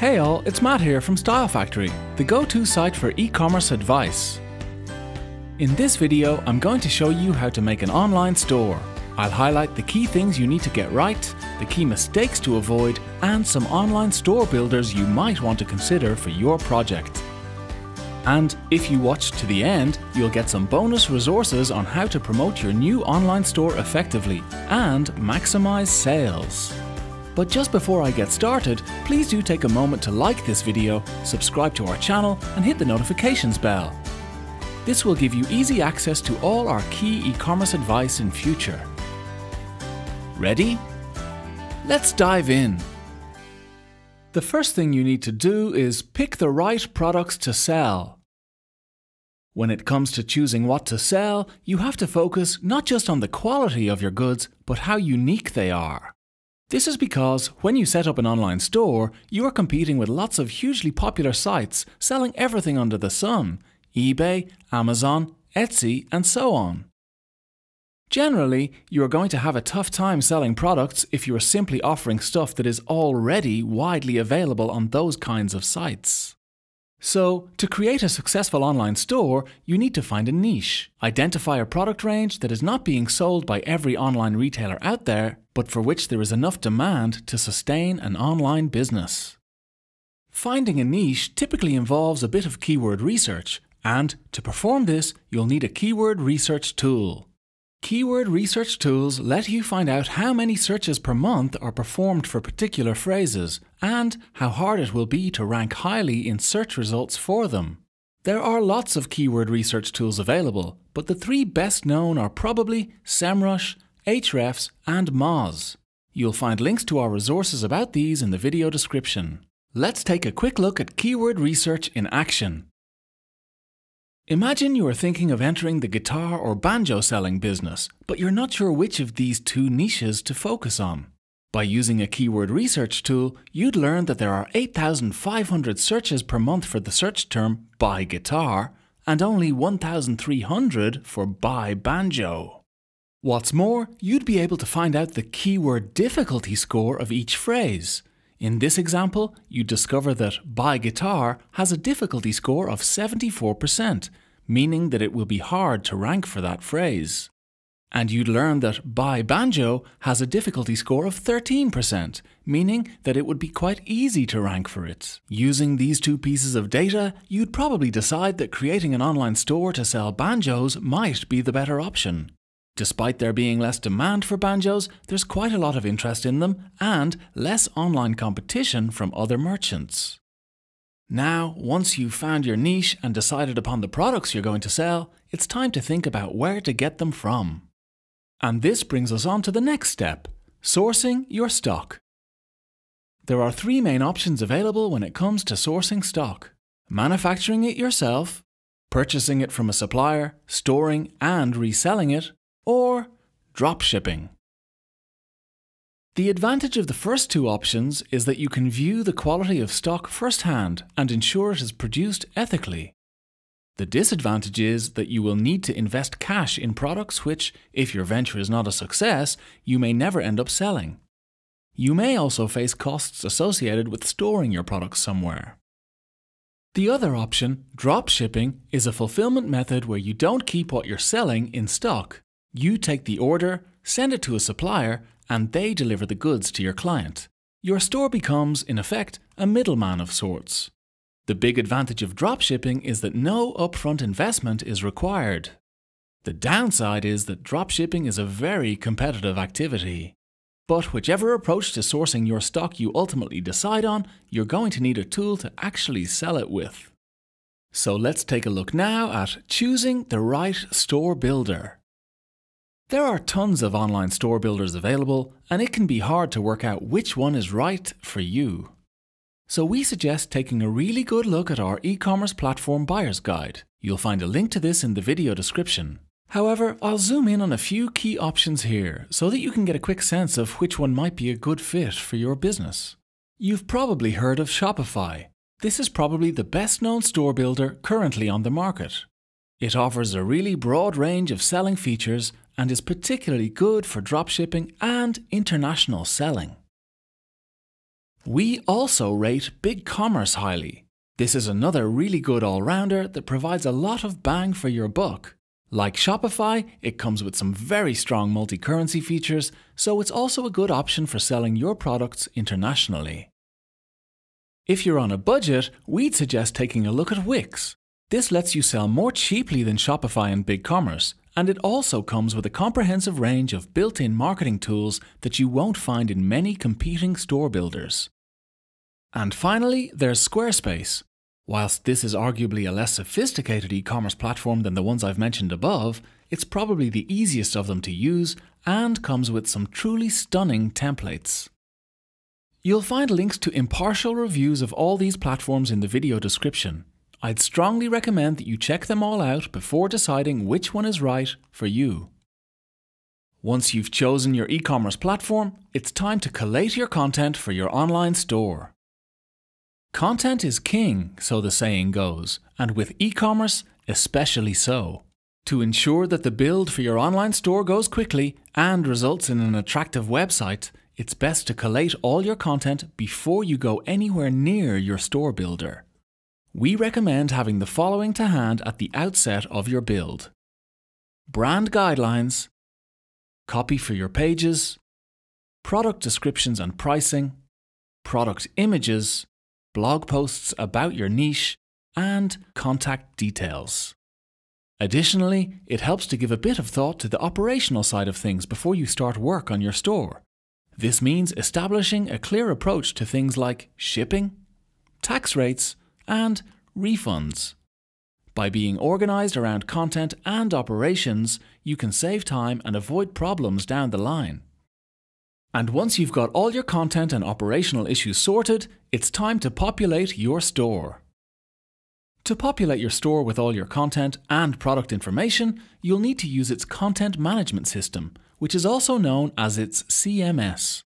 Hey all, it's Matt here from Style Factory, the go-to site for e-commerce advice. In this video, I'm going to show you how to make an online store. I'll highlight the key things you need to get right, the key mistakes to avoid, and some online store builders you might want to consider for your project. And if you watch to the end, you'll get some bonus resources on how to promote your new online store effectively and maximize sales. But just before I get started, please do take a moment to like this video, subscribe to our channel and hit the notifications bell. This will give you easy access to all our key e-commerce advice in future. Ready? Let's dive in. The first thing you need to do is pick the right products to sell. When it comes to choosing what to sell, you have to focus not just on the quality of your goods, but how unique they are. This is because when you set up an online store, you are competing with lots of hugely popular sites selling everything under the sun eBay, Amazon, Etsy, and so on. Generally, you are going to have a tough time selling products if you are simply offering stuff that is already widely available on those kinds of sites. So, to create a successful online store, you need to find a niche, identify a product range that is not being sold by every online retailer out there, but for which there is enough demand to sustain an online business. Finding a niche typically involves a bit of keyword research, and to perform this, you'll need a keyword research tool. Keyword research tools let you find out how many searches per month are performed for particular phrases and how hard it will be to rank highly in search results for them. There are lots of keyword research tools available, but the three best known are probably SEMrush, Ahrefs, and Moz. You'll find links to our resources about these in the video description. Let's take a quick look at keyword research in action. Imagine you are thinking of entering the guitar or banjo selling business, but you're not sure which of these two niches to focus on. By using a keyword research tool, you'd learn that there are 8,500 searches per month for the search term buy guitar and only 1,300 for buy banjo. What's more, you'd be able to find out the keyword difficulty score of each phrase. In this example, you discover that buy guitar has a difficulty score of 74%, meaning that it will be hard to rank for that phrase. And you'd learn that buy banjo has a difficulty score of 13%, meaning that it would be quite easy to rank for it. Using these two pieces of data, you'd probably decide that creating an online store to sell banjos might be the better option. Despite there being less demand for banjos, there's quite a lot of interest in them and less online competition from other merchants. Now, once you've found your niche and decided upon the products you're going to sell, it's time to think about where to get them from. And this brings us on to the next step sourcing your stock. There are three main options available when it comes to sourcing stock manufacturing it yourself, purchasing it from a supplier, storing and reselling it, or drop shipping. The advantage of the first two options is that you can view the quality of stock firsthand and ensure it is produced ethically. The disadvantage is that you will need to invest cash in products which, if your venture is not a success, you may never end up selling. You may also face costs associated with storing your products somewhere. The other option, drop shipping, is a fulfillment method where you don't keep what you're selling in stock. You take the order, send it to a supplier, and they deliver the goods to your client. Your store becomes, in effect, a middleman of sorts. The big advantage of dropshipping is that no upfront investment is required. The downside is that dropshipping is a very competitive activity. But whichever approach to sourcing your stock you ultimately decide on, you're going to need a tool to actually sell it with. So let's take a look now at choosing the right store builder. There are tons of online store builders available, and it can be hard to work out which one is right for you. So we suggest taking a really good look at our e-commerce platform buyer's guide. You'll find a link to this in the video description. However, I'll zoom in on a few key options here so that you can get a quick sense of which one might be a good fit for your business. You've probably heard of Shopify. This is probably the best known store builder currently on the market. It offers a really broad range of selling features and is particularly good for dropshipping and international selling. We also rate BigCommerce highly. This is another really good all rounder that provides a lot of bang for your buck. Like Shopify, it comes with some very strong multi currency features, so it's also a good option for selling your products internationally. If you're on a budget, we'd suggest taking a look at Wix. This lets you sell more cheaply than Shopify and BigCommerce, and it also comes with a comprehensive range of built in marketing tools that you won't find in many competing store builders. And finally, there's Squarespace. Whilst this is arguably a less sophisticated e commerce platform than the ones I've mentioned above, it's probably the easiest of them to use and comes with some truly stunning templates. You'll find links to impartial reviews of all these platforms in the video description. I'd strongly recommend that you check them all out before deciding which one is right for you. Once you've chosen your e commerce platform, it's time to collate your content for your online store. Content is king, so the saying goes, and with e commerce, especially so. To ensure that the build for your online store goes quickly and results in an attractive website, it's best to collate all your content before you go anywhere near your store builder. We recommend having the following to hand at the outset of your build brand guidelines, copy for your pages, product descriptions and pricing, product images, blog posts about your niche, and contact details. Additionally, it helps to give a bit of thought to the operational side of things before you start work on your store. This means establishing a clear approach to things like shipping, tax rates, and refunds. By being organized around content and operations, you can save time and avoid problems down the line. And once you've got all your content and operational issues sorted, it's time to populate your store. To populate your store with all your content and product information, you'll need to use its content management system, which is also known as its CMS.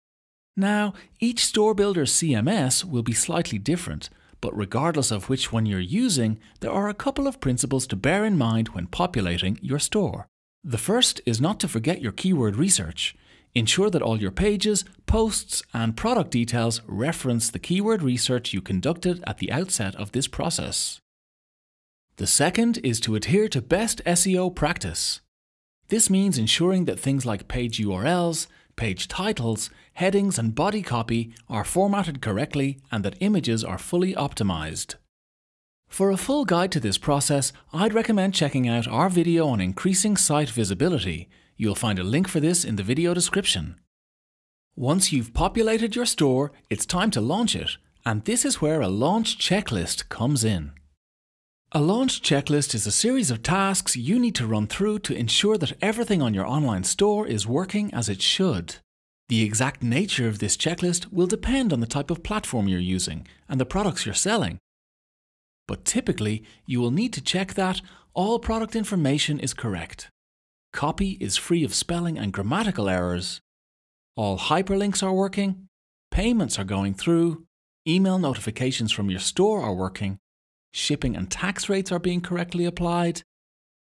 Now, each store builder's CMS will be slightly different, but regardless of which one you're using, there are a couple of principles to bear in mind when populating your store. The first is not to forget your keyword research. Ensure that all your pages, posts, and product details reference the keyword research you conducted at the outset of this process. The second is to adhere to best SEO practice. This means ensuring that things like page URLs, page titles, headings, and body copy are formatted correctly and that images are fully optimized. For a full guide to this process, I'd recommend checking out our video on increasing site visibility, You'll find a link for this in the video description. Once you've populated your store, it's time to launch it, and this is where a launch checklist comes in. A launch checklist is a series of tasks you need to run through to ensure that everything on your online store is working as it should. The exact nature of this checklist will depend on the type of platform you're using and the products you're selling. But typically, you will need to check that all product information is correct. Copy is free of spelling and grammatical errors. All hyperlinks are working. Payments are going through. Email notifications from your store are working. Shipping and tax rates are being correctly applied.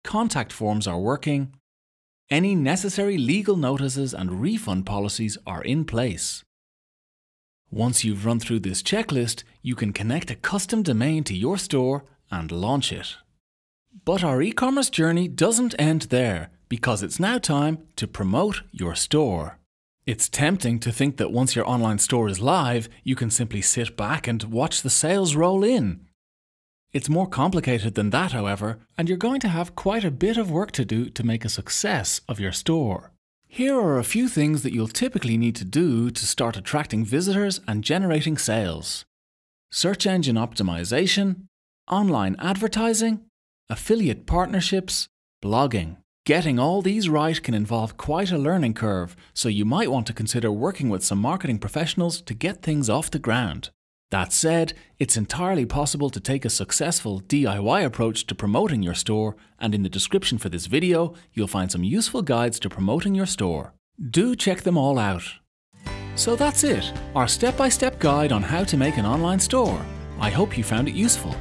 Contact forms are working. Any necessary legal notices and refund policies are in place. Once you've run through this checklist, you can connect a custom domain to your store and launch it. But our e commerce journey doesn't end there because it's now time to promote your store. It's tempting to think that once your online store is live, you can simply sit back and watch the sales roll in. It's more complicated than that, however, and you're going to have quite a bit of work to do to make a success of your store. Here are a few things that you'll typically need to do to start attracting visitors and generating sales search engine optimization, online advertising, affiliate partnerships, blogging. Getting all these right can involve quite a learning curve, so you might want to consider working with some marketing professionals to get things off the ground. That said, it's entirely possible to take a successful DIY approach to promoting your store, and in the description for this video, you'll find some useful guides to promoting your store. Do check them all out. So that's it, our step by step guide on how to make an online store. I hope you found it useful.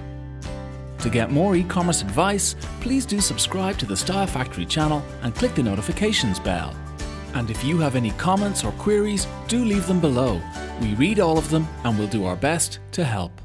To get more e-commerce advice, please do subscribe to the Style Factory channel and click the notifications bell. And if you have any comments or queries, do leave them below. We read all of them and we'll do our best to help.